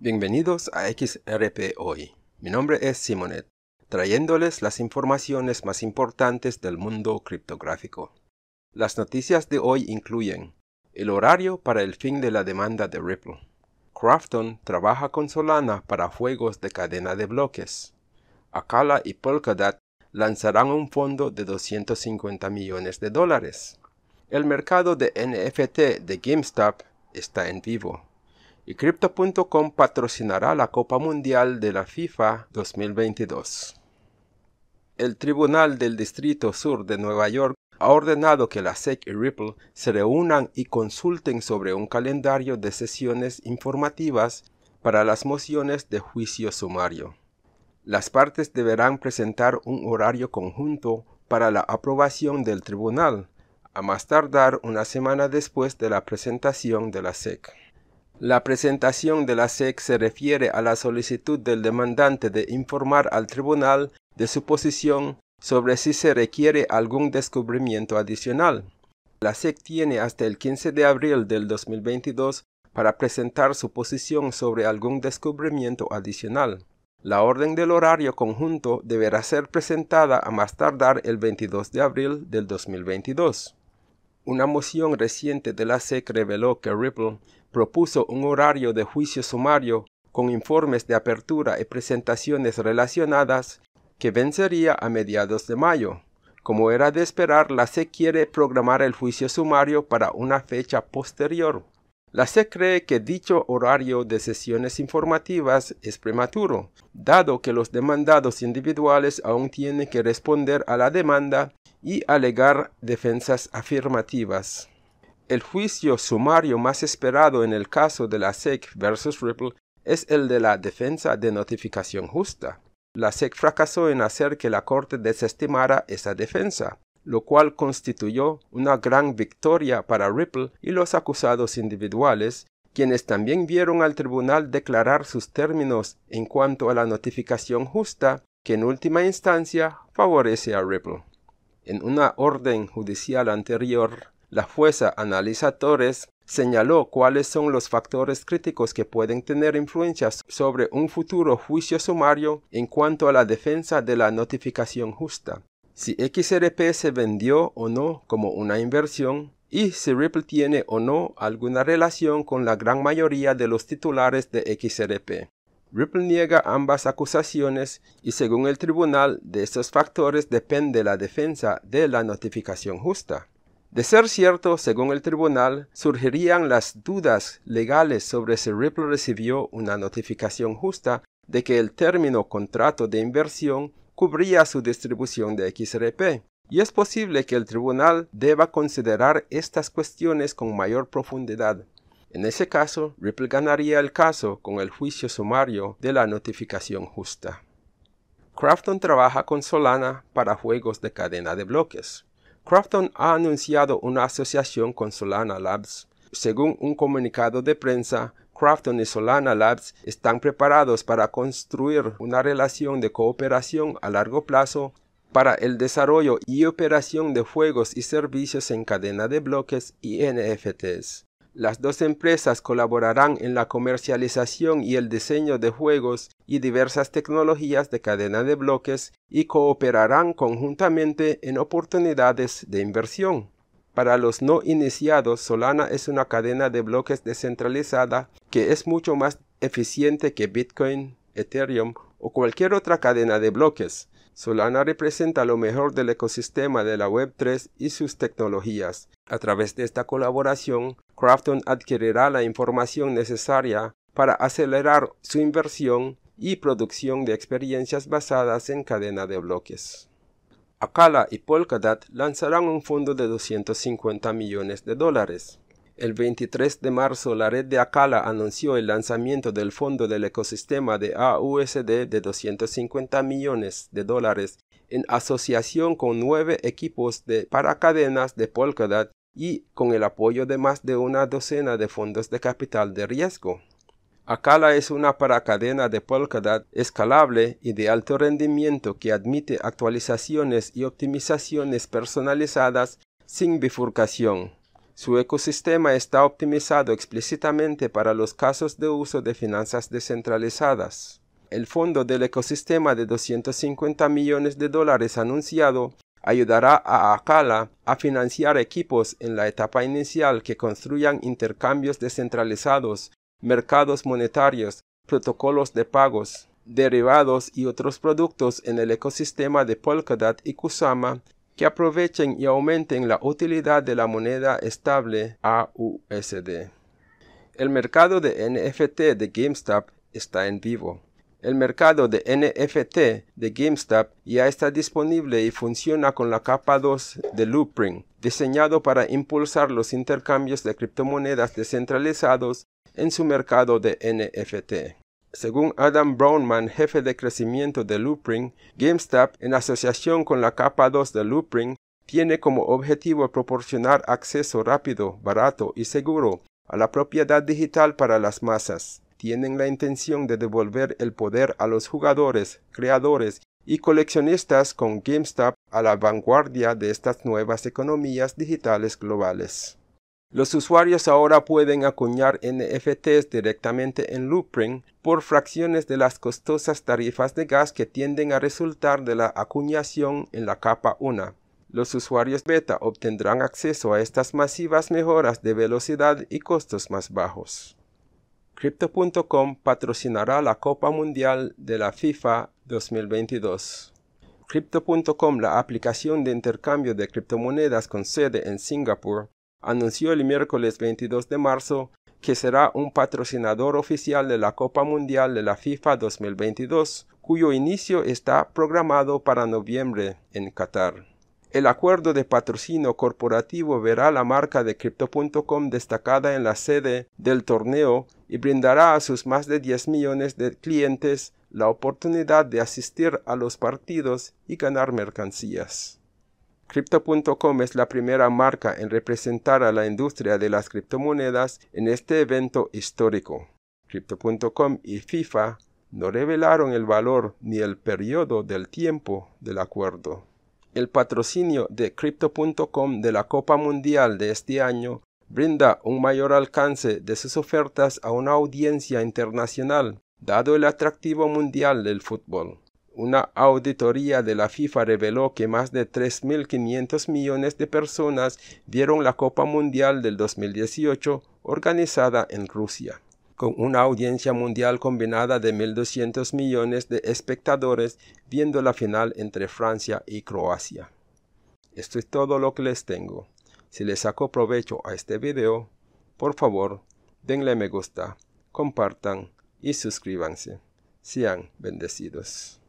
Bienvenidos a XRP Hoy. Mi nombre es Simonet, trayéndoles las informaciones más importantes del mundo criptográfico. Las noticias de hoy incluyen el horario para el fin de la demanda de Ripple. Crafton trabaja con Solana para juegos de cadena de bloques. Akala y Polkadot lanzarán un fondo de 250 millones de dólares. El mercado de NFT de GameStop está en vivo. Y Crypto.com patrocinará la Copa Mundial de la FIFA 2022. El Tribunal del Distrito Sur de Nueva York ha ordenado que la SEC y Ripple se reúnan y consulten sobre un calendario de sesiones informativas para las mociones de juicio sumario. Las partes deberán presentar un horario conjunto para la aprobación del tribunal, a más tardar una semana después de la presentación de la SEC. La presentación de la SEC se refiere a la solicitud del demandante de informar al tribunal de su posición sobre si se requiere algún descubrimiento adicional. La SEC tiene hasta el 15 de abril del 2022 para presentar su posición sobre algún descubrimiento adicional. La orden del horario conjunto deberá ser presentada a más tardar el 22 de abril del 2022. Una moción reciente de la SEC reveló que Ripple propuso un horario de juicio sumario con informes de apertura y presentaciones relacionadas que vencería a mediados de mayo. Como era de esperar, la SEC quiere programar el juicio sumario para una fecha posterior. La SEC cree que dicho horario de sesiones informativas es prematuro, dado que los demandados individuales aún tienen que responder a la demanda y alegar defensas afirmativas. El juicio sumario más esperado en el caso de la SEC versus Ripple es el de la defensa de notificación justa. La SEC fracasó en hacer que la Corte desestimara esa defensa lo cual constituyó una gran victoria para Ripple y los acusados individuales, quienes también vieron al tribunal declarar sus términos en cuanto a la notificación justa, que en última instancia favorece a Ripple. En una orden judicial anterior, la jueza Analisa Torres señaló cuáles son los factores críticos que pueden tener influencia sobre un futuro juicio sumario en cuanto a la defensa de la notificación justa si XRP se vendió o no como una inversión y si Ripple tiene o no alguna relación con la gran mayoría de los titulares de XRP. Ripple niega ambas acusaciones y según el tribunal de estos factores depende la defensa de la notificación justa. De ser cierto, según el tribunal, surgirían las dudas legales sobre si Ripple recibió una notificación justa de que el término contrato de inversión cubría su distribución de XRP, y es posible que el tribunal deba considerar estas cuestiones con mayor profundidad. En ese caso, Ripple ganaría el caso con el juicio sumario de la notificación justa. Crafton trabaja con Solana para juegos de cadena de bloques. Crafton ha anunciado una asociación con Solana Labs. Según un comunicado de prensa, Crafton y Solana Labs están preparados para construir una relación de cooperación a largo plazo para el desarrollo y operación de juegos y servicios en cadena de bloques y NFTs. Las dos empresas colaborarán en la comercialización y el diseño de juegos y diversas tecnologías de cadena de bloques y cooperarán conjuntamente en oportunidades de inversión. Para los no iniciados, Solana es una cadena de bloques descentralizada que es mucho más eficiente que Bitcoin, Ethereum o cualquier otra cadena de bloques. Solana representa lo mejor del ecosistema de la Web3 y sus tecnologías. A través de esta colaboración, Crafton adquirirá la información necesaria para acelerar su inversión y producción de experiencias basadas en cadena de bloques. Akala y Polkadot lanzarán un fondo de 250 millones de dólares. El 23 de marzo, la red de Akala anunció el lanzamiento del fondo del ecosistema de AUSD de 250 millones de dólares en asociación con nueve equipos de paracadenas de Polkadot y con el apoyo de más de una docena de fondos de capital de riesgo. Akala es una paracadena de Polkadot escalable y de alto rendimiento que admite actualizaciones y optimizaciones personalizadas sin bifurcación. Su ecosistema está optimizado explícitamente para los casos de uso de finanzas descentralizadas. El fondo del ecosistema de 250 millones de dólares anunciado ayudará a Acala a financiar equipos en la etapa inicial que construyan intercambios descentralizados, mercados monetarios, protocolos de pagos, derivados y otros productos en el ecosistema de Polkadot y Kusama que aprovechen y aumenten la utilidad de la moneda estable AUSD. El mercado de NFT de GameStop está en vivo. El mercado de NFT de GameStop ya está disponible y funciona con la capa 2 de Loopring, diseñado para impulsar los intercambios de criptomonedas descentralizados en su mercado de NFT. Según Adam Brownman, jefe de crecimiento de Loopring, GameStop, en asociación con la capa 2 de Loopring, tiene como objetivo proporcionar acceso rápido, barato y seguro a la propiedad digital para las masas. Tienen la intención de devolver el poder a los jugadores, creadores y coleccionistas con GameStop a la vanguardia de estas nuevas economías digitales globales. Los usuarios ahora pueden acuñar NFTs directamente en Loopring por fracciones de las costosas tarifas de gas que tienden a resultar de la acuñación en la capa 1. Los usuarios beta obtendrán acceso a estas masivas mejoras de velocidad y costos más bajos. Crypto.com patrocinará la Copa Mundial de la FIFA 2022. Crypto.com, la aplicación de intercambio de criptomonedas con sede en Singapur, anunció el miércoles 22 de marzo que será un patrocinador oficial de la Copa Mundial de la FIFA 2022, cuyo inicio está programado para noviembre en Qatar. El acuerdo de patrocinio corporativo verá la marca de Crypto.com destacada en la sede del torneo y brindará a sus más de 10 millones de clientes la oportunidad de asistir a los partidos y ganar mercancías. Crypto.com es la primera marca en representar a la industria de las criptomonedas en este evento histórico. Crypto.com y FIFA no revelaron el valor ni el periodo del tiempo del acuerdo. El patrocinio de Crypto.com de la Copa Mundial de este año brinda un mayor alcance de sus ofertas a una audiencia internacional, dado el atractivo mundial del fútbol. Una auditoría de la FIFA reveló que más de 3.500 millones de personas vieron la Copa Mundial del 2018 organizada en Rusia, con una audiencia mundial combinada de 1.200 millones de espectadores viendo la final entre Francia y Croacia. Esto es todo lo que les tengo. Si les sacó provecho a este video, por favor, denle me gusta, compartan y suscríbanse. Sean bendecidos.